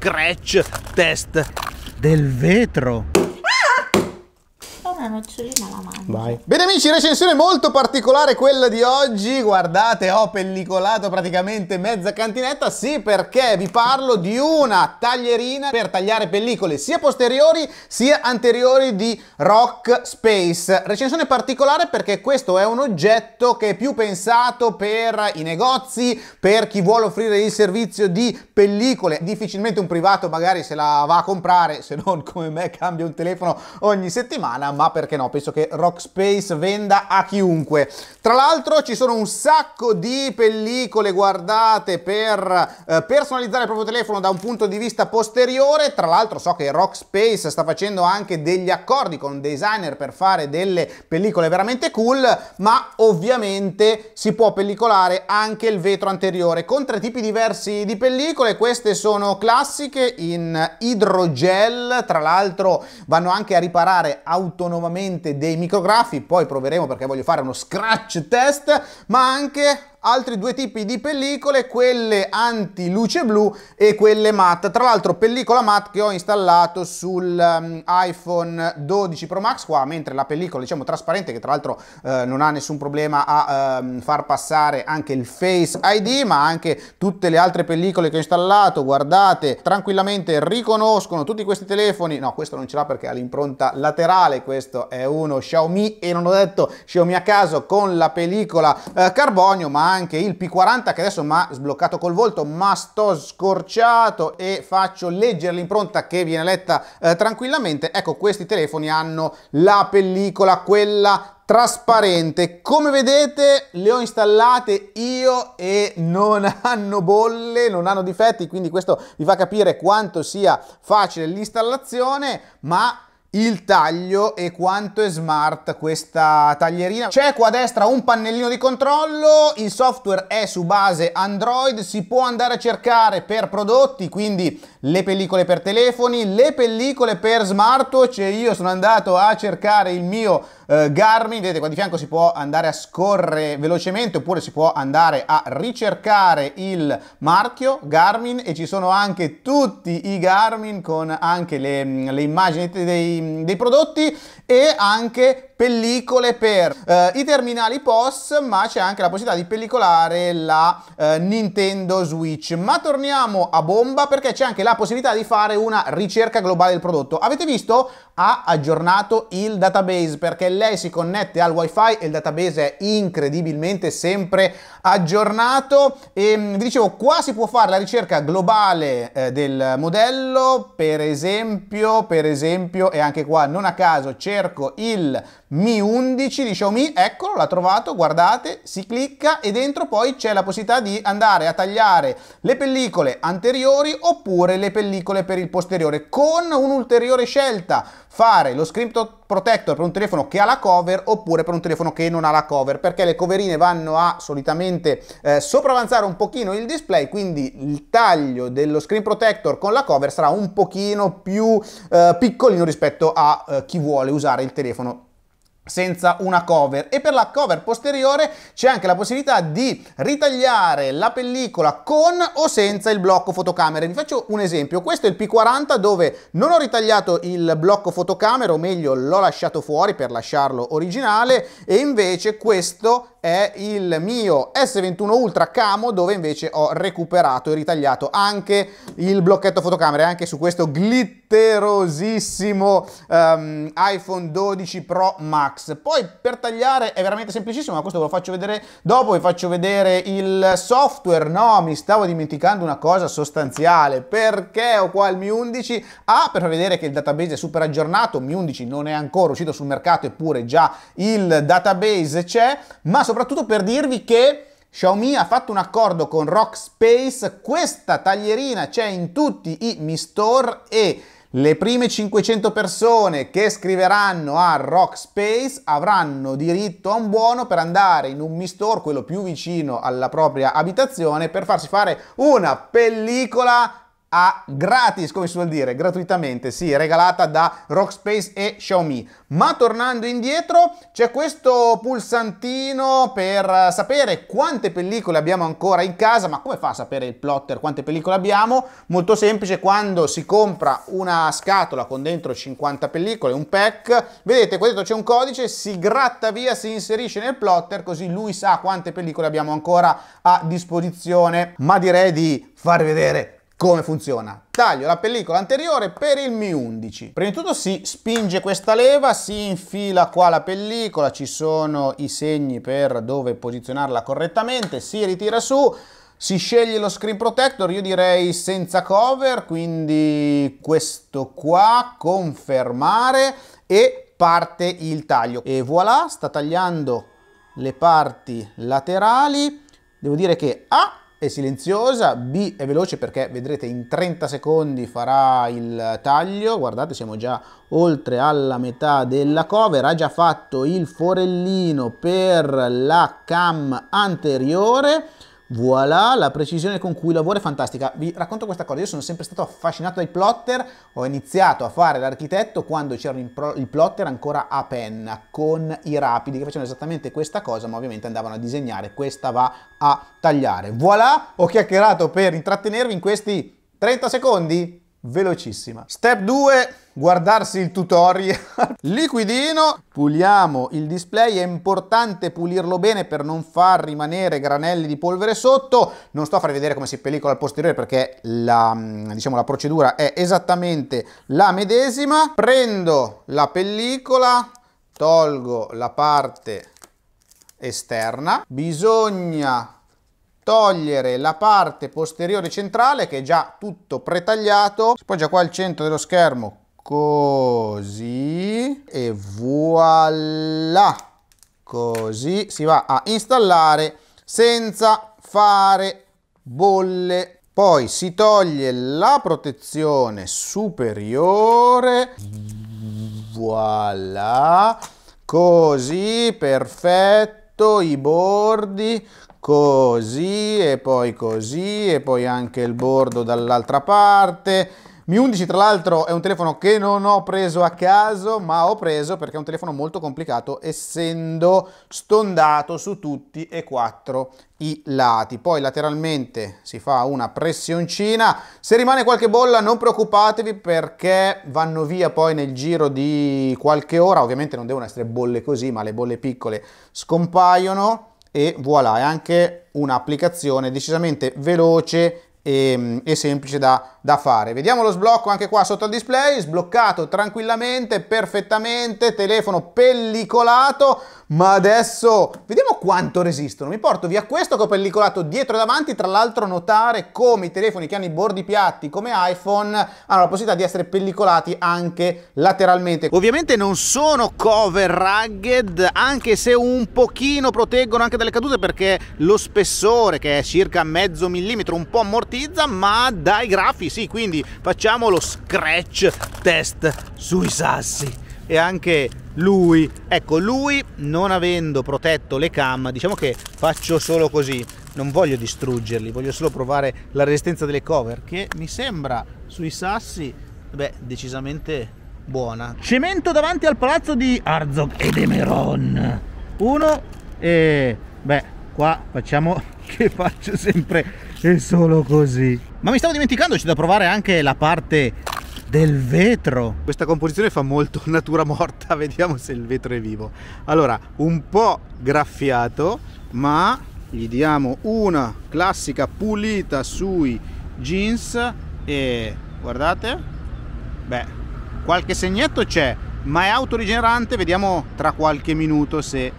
scratch test del vetro una nocciolina la mangio. Vai. Bene amici, recensione molto particolare quella di oggi. Guardate, ho pellicolato praticamente mezza cantinetta. Sì, perché vi parlo di una taglierina per tagliare pellicole sia posteriori sia anteriori di Rock Space. Recensione particolare perché questo è un oggetto che è più pensato per i negozi, per chi vuole offrire il servizio di pellicole. Difficilmente un privato magari se la va a comprare, se non come me cambia un telefono ogni settimana, ma perché no, penso che Rockspace venda a chiunque. Tra l'altro ci sono un sacco di pellicole, guardate, per eh, personalizzare il proprio telefono da un punto di vista posteriore. Tra l'altro so che Rockspace sta facendo anche degli accordi con designer per fare delle pellicole veramente cool, ma ovviamente si può pellicolare anche il vetro anteriore con tre tipi diversi di pellicole. Queste sono classiche in idrogel, tra l'altro vanno anche a riparare autonomamente nuovamente dei micrografi, poi proveremo perché voglio fare uno scratch test, ma anche altri due tipi di pellicole, quelle anti luce blu e quelle matte. Tra l'altro pellicola matte che ho installato sul um, iPhone 12 Pro Max qua, mentre la pellicola diciamo trasparente che tra l'altro uh, non ha nessun problema a um, far passare anche il Face ID, ma anche tutte le altre pellicole che ho installato, guardate, tranquillamente riconoscono tutti questi telefoni. No, questo non ce l'ha perché ha l'impronta laterale, questo è uno Xiaomi e non ho detto Xiaomi a caso con la pellicola uh, carbonio, ma anche il P40 che adesso mi ha sbloccato col volto ma sto scorciato e faccio leggere l'impronta che viene letta eh, tranquillamente. Ecco questi telefoni hanno la pellicola quella trasparente. Come vedete le ho installate io e non hanno bolle non hanno difetti quindi questo vi fa capire quanto sia facile l'installazione ma il taglio e quanto è smart questa taglierina. C'è qua a destra un pannellino di controllo, il software è su base Android, si può andare a cercare per prodotti, quindi le pellicole per telefoni, le pellicole per smartwatch. E io sono andato a cercare il mio eh, Garmin, vedete qua di fianco si può andare a scorrere velocemente oppure si può andare a ricercare il marchio Garmin e ci sono anche tutti i Garmin con anche le, le immagini dei, dei prodotti e anche pellicole per eh, i terminali POS, ma c'è anche la possibilità di pellicolare la eh, Nintendo Switch. Ma torniamo a bomba perché c'è anche la possibilità di fare una ricerca globale del prodotto. Avete visto? Ha aggiornato il database perché lei si connette al wifi e il database è incredibilmente sempre aggiornato e mm, vi dicevo qua si può fare la ricerca globale eh, del modello per esempio per esempio e anche qua non a caso cerco il Mi 11 di Xiaomi, eccolo, l'ha trovato, guardate, si clicca e dentro poi c'è la possibilità di andare a tagliare le pellicole anteriori oppure le pellicole per il posteriore. Con un'ulteriore scelta, fare lo screen protector per un telefono che ha la cover oppure per un telefono che non ha la cover, perché le coverine vanno a solitamente eh, sopravanzare un pochino il display, quindi il taglio dello screen protector con la cover sarà un pochino più eh, piccolino rispetto a eh, chi vuole usare il telefono senza una cover. E per la cover posteriore c'è anche la possibilità di ritagliare la pellicola con o senza il blocco fotocamera. Vi faccio un esempio. Questo è il P40 dove non ho ritagliato il blocco fotocamera o meglio l'ho lasciato fuori per lasciarlo originale e invece questo è il mio S21 Ultra Camo dove invece ho recuperato e ritagliato anche il blocchetto fotocamera. Anche su questo glitterosissimo um, iPhone 12 Pro Max. Poi per tagliare è veramente semplicissimo, ma questo ve lo faccio vedere dopo, vi faccio vedere il software. No, mi stavo dimenticando una cosa sostanziale, perché ho qua il Mi 11 A per vedere che il database è super aggiornato, Mi 11 non è ancora uscito sul mercato eppure già il database c'è, ma soprattutto per dirvi che Xiaomi ha fatto un accordo con Rockspace, questa taglierina c'è in tutti i Mi Store e le prime 500 persone che scriveranno a Rockspace avranno diritto a un buono per andare in un Mi Store, quello più vicino alla propria abitazione, per farsi fare una pellicola a gratis, come si vuol dire, gratuitamente, sì, regalata da Rockspace e Xiaomi. Ma tornando indietro, c'è questo pulsantino per sapere quante pellicole abbiamo ancora in casa, ma come fa a sapere il plotter quante pellicole abbiamo? Molto semplice, quando si compra una scatola con dentro 50 pellicole, un pack, vedete qua dentro c'è un codice, si gratta via, si inserisce nel plotter, così lui sa quante pellicole abbiamo ancora a disposizione. Ma direi di far vedere come funziona? Taglio la pellicola anteriore per il Mi 11. Prima di tutto si spinge questa leva, si infila qua la pellicola, ci sono i segni per dove posizionarla correttamente, si ritira su, si sceglie lo screen protector, io direi senza cover, quindi questo qua, confermare e parte il taglio. E voilà, sta tagliando le parti laterali. Devo dire che A è silenziosa, B è veloce perché vedrete in 30 secondi farà il taglio, guardate siamo già oltre alla metà della cover, ha già fatto il forellino per la cam anteriore, Voilà, la precisione con cui lavora è fantastica. Vi racconto questa cosa, io sono sempre stato affascinato dai plotter, ho iniziato a fare l'architetto quando c'erano i plotter ancora a penna, con i rapidi che facevano esattamente questa cosa, ma ovviamente andavano a disegnare, questa va a tagliare. Voilà, ho chiacchierato per intrattenervi in questi 30 secondi, velocissima. Step 2, guardarsi il tutorial. Liquidino, puliamo il display, è importante pulirlo bene per non far rimanere granelli di polvere sotto. Non sto a farvi vedere come si pellicola al posteriore perché la, diciamo, la procedura è esattamente la medesima. Prendo la pellicola, tolgo la parte esterna, bisogna togliere la parte posteriore centrale che è già tutto pretagliato, si poggia qua al centro dello schermo così e voilà, così si va a installare senza fare bolle. Poi si toglie la protezione superiore, voilà, così perfetto, i bordi così e poi così e poi anche il bordo dall'altra parte. Mi 11 tra l'altro è un telefono che non ho preso a caso ma ho preso perché è un telefono molto complicato essendo stondato su tutti e quattro i lati. Poi lateralmente si fa una pressioncina. Se rimane qualche bolla non preoccupatevi perché vanno via poi nel giro di qualche ora. Ovviamente non devono essere bolle così ma le bolle piccole scompaiono e voilà, è anche un'applicazione decisamente veloce e, e semplice da, da, fare. Vediamo lo sblocco anche qua sotto il display, sbloccato tranquillamente, perfettamente, telefono pellicolato, ma adesso vediamo quanto resistono. Mi porto via questo che ho pellicolato dietro e davanti, tra l'altro notare come i telefoni che hanno i bordi piatti come iPhone hanno la possibilità di essere pellicolati anche lateralmente. Ovviamente non sono cover rugged, anche se un pochino proteggono anche dalle cadute perché lo spessore che è circa mezzo millimetro un po' ammortizza, ma dai graffi sì, quindi facciamo lo scratch test sui sassi e anche lui, ecco lui non avendo protetto le cam, diciamo che faccio solo così, non voglio distruggerli, voglio solo provare la resistenza delle cover che mi sembra sui sassi, beh, decisamente buona. Cemento davanti al palazzo di Arzog ed Emeron. Uno e beh, qua facciamo che faccio sempre e solo così. Ma mi stavo dimenticando, c'è da provare anche la parte del vetro. Questa composizione fa molto natura morta, vediamo se il vetro è vivo. Allora, un po' graffiato, ma gli diamo una classica pulita sui jeans e guardate, beh, qualche segnetto c'è, ma è autorigenerante, vediamo tra qualche minuto se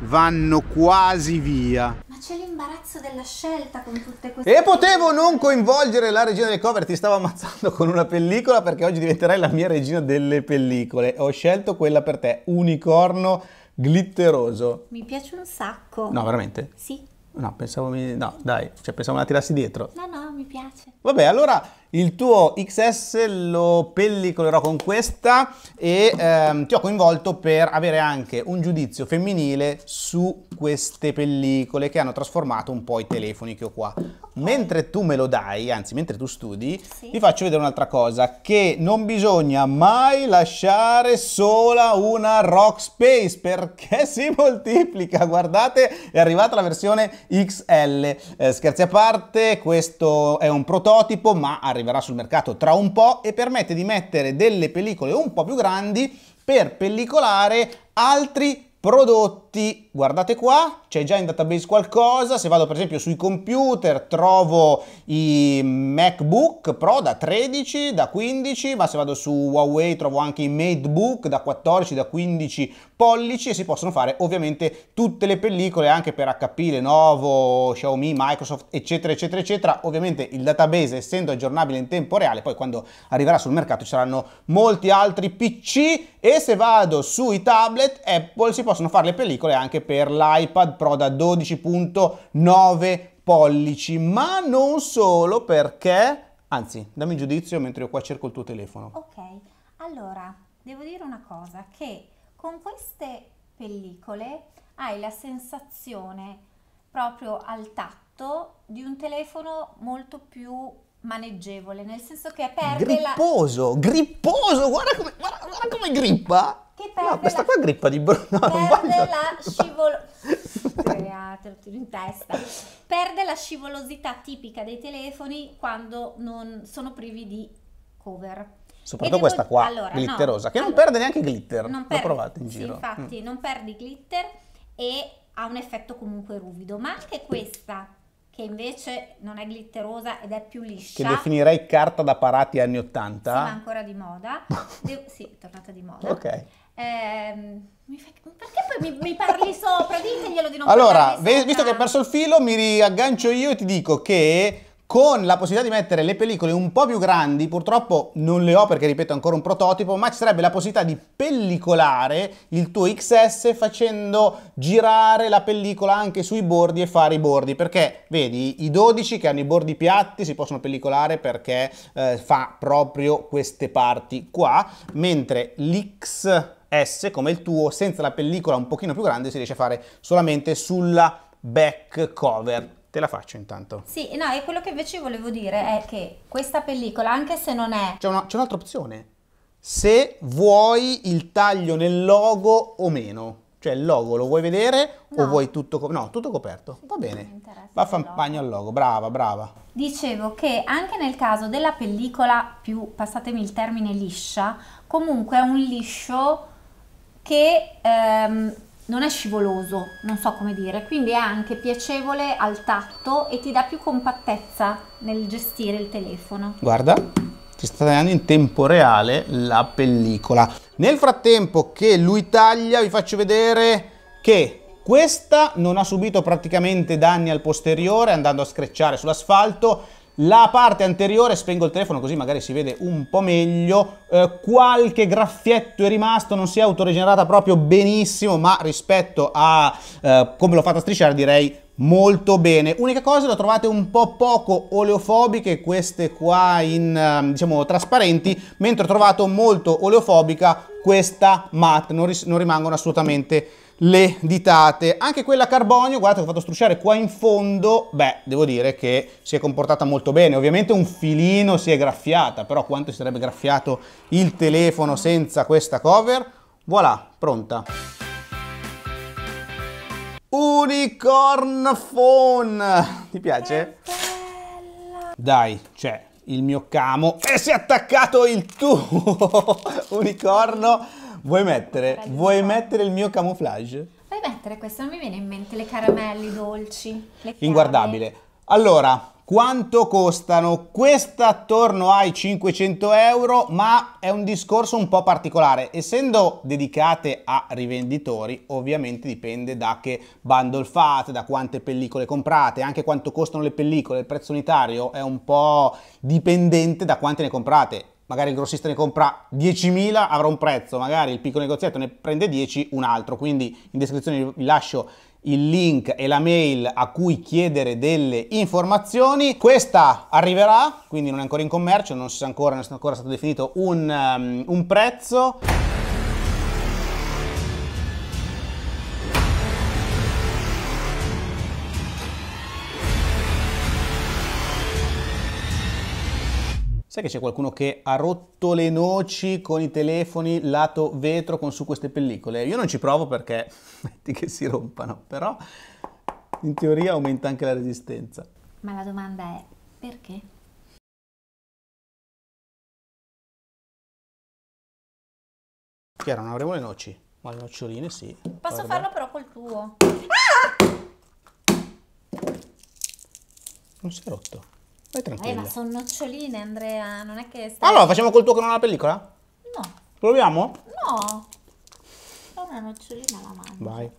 vanno quasi via c'è l'imbarazzo della scelta con tutte queste E potevo non coinvolgere la regina del cover, ti stavo ammazzando con una pellicola perché oggi diventerai la mia regina delle pellicole. Ho scelto quella per te, unicorno glitteroso. Mi piace un sacco. No, veramente? Sì. No, pensavo mi... No, dai, cioè pensavo me la tirassi dietro. No, no, mi piace. Vabbè, allora il tuo XS lo pellicolerò con questa e ehm, ti ho coinvolto per avere anche un giudizio femminile su queste pellicole che hanno trasformato un po' i telefoni che ho qua. Mentre tu me lo dai, anzi mentre tu studi, Sì. vi faccio vedere un'altra cosa, che non bisogna mai lasciare sola una Rock Space perché si moltiplica, guardate è arrivata la versione XL, Eh, scherzi a parte, questo è un prototipo ma arriverà sul mercato tra un po' e permette di mettere delle pellicole un po' più grandi per pellicolare altri prodotti. Guardate qua, c'è già in database qualcosa. Se vado per esempio sui computer trovo i MacBook Pro da 13, da 15, ma se vado su Huawei trovo anche i MateBook da 14, da 15 pollici e si possono fare ovviamente tutte le pellicole anche per HP, Lenovo, Xiaomi, Microsoft, eccetera, eccetera, eccetera. Ovviamente il database essendo aggiornabile in tempo reale, poi quando arriverà sul mercato ci saranno molti altri PC e se vado sui tablet Apple si possono fare le pellicole anche per l'iPad Pro da 12.9 pollici, ma non solo perché, anzi, dammi il giudizio mentre io qua cerco il tuo telefono. Ok, allora devo dire una cosa, che con queste pellicole hai la sensazione proprio al tatto di un telefono molto più maneggevole, nel senso che perde la... Gripposo, gripposo, guarda come, guarda, guarda come grippa. Che perde No, questa la- qua grippa di bro. No, non perde la scivolo... Crea, te lo tiro in testa. Perde la scivolosità tipica dei telefoni quando non sono privi di cover. Soprattutto devo- questa qua, allora, no, glitterosa, che non allora, perde neanche glitter. non L'ho perde- provato in sì, giro. Mm. infatti, non perdi glitter e ha un effetto comunque ruvido, ma anche questa che invece non è glitterosa ed è più liscia. Che definirei carta da parati anni sì, ma 80. ancora di moda. Devo- sì, è tornata di moda. Ok. Fai- perché poi mi, mi parli sopra? Diteglielo di non Allora, sopra. visto che hai perso il filo, mi riaggancio io e ti dico che con la possibilità di mettere le pellicole un po' più grandi, purtroppo non le ho perché ripeto è ancora un prototipo, ma ci sarebbe la possibilità di pellicolare il tuo XS facendo girare la pellicola anche sui bordi e fare i bordi, perché vedi i 12 che hanno i bordi piatti si possono pellicolare perché eh, fa proprio queste parti qua, mentre l'XS come il tuo senza la pellicola un pochino più grande si riesce a fare solamente sulla back cover. Te la faccio intanto. Sì, no, e quello che invece volevo dire è che questa pellicola, anche se non è C'è, una- c'è un'altra opzione. Se vuoi il taglio nel logo o meno. Cioè il logo lo vuoi vedere o No. vuoi tutto coperto? No, tutto coperto. Va bene. Va a fare bagno al logo. Brava, brava. Dicevo che anche nel caso della pellicola più, passatemi il termine, liscia, comunque è un liscio che ehm, non è scivoloso, non so come dire, quindi è anche piacevole al tatto e ti dà più compattezza nel gestire il telefono. Guarda, ti sta tagliando in tempo reale la pellicola. Nel frattempo che lui taglia, vi faccio vedere che questa non ha subito praticamente danni al posteriore andando a screcciare sull'asfalto. La parte anteriore, spengo il telefono così magari si vede un po' meglio, eh, qualche graffietto è rimasto, non si è autoregenerata proprio benissimo, ma rispetto a eh, come l'ho fatta strisciare direi molto bene. Unica cosa, lo trovate un po' poco oleofobiche queste qua in ehm, diciamo trasparenti, mentre ho trovato molto oleofobica questa matte, non, non rimangono assolutamente le ditate. Anche quella carbonio, guardate che ho fatto strusciare qua in fondo, beh, devo dire che si è comportata molto bene. Ovviamente un filino si è graffiata, però quanto si sarebbe graffiato il telefono senza questa cover? Voilà, pronta. Unicorn Phone! Ti piace? Dai, c'è il mio camo e si è attaccato il tuo unicorno. Vuoi mettere, vuoi mettere il mio camouflage? Puoi mettere questo, non mi viene in mente le caramelle dolci. le chiavi. Inguardabile. Allora, quanto costano? Questa attorno ai 500 euro, ma è un discorso un po' particolare. Essendo dedicate a rivenditori, ovviamente dipende da che bundle fate, da quante pellicole comprate, anche quanto costano le pellicole. Il prezzo unitario è un po' dipendente da quante ne comprate. Magari il grossista ne compra 10.000, avrà un prezzo, magari il piccolo negozietto ne prende 10, un altro. Quindi in descrizione vi lascio il link e la mail a cui chiedere delle informazioni. Questa arriverà, quindi non è ancora in commercio, non si sa ancora, non è ancora stato definito un, um, un prezzo. Sai che c'è qualcuno che ha rotto le noci con i telefoni lato vetro con su queste pellicole? Io non ci provo perché metti che si rompano, però in teoria aumenta anche la resistenza. Ma la domanda è perché? Chiaro, non avremo le noci, ma le noccioline sì. Posso Guarda. farlo però col tuo. Non si è rotto. Vai Eh, tranquilla. ma sono noccioline, Andrea, non è che stai... Allora, facciamo col tuo che non ha la pellicola? No, Proviamo? no. Ho una nocciolina alla mano. Vai.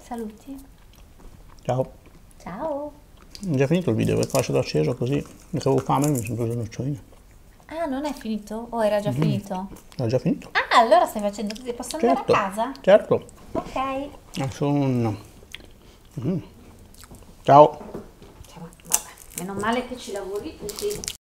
Saluti. Ciao. Ciao. Ho già finito il video perché lasciato acceso così. Perché avevo fame e mi sono preso le noccioline. Ah, non è finito? O era già finito? Ho già finito. Ah, allora stai facendo così? Posso andare Certo. a casa? Certo. Ok. Sono... Mm. Ciao. Meno male che ci lavori tutti.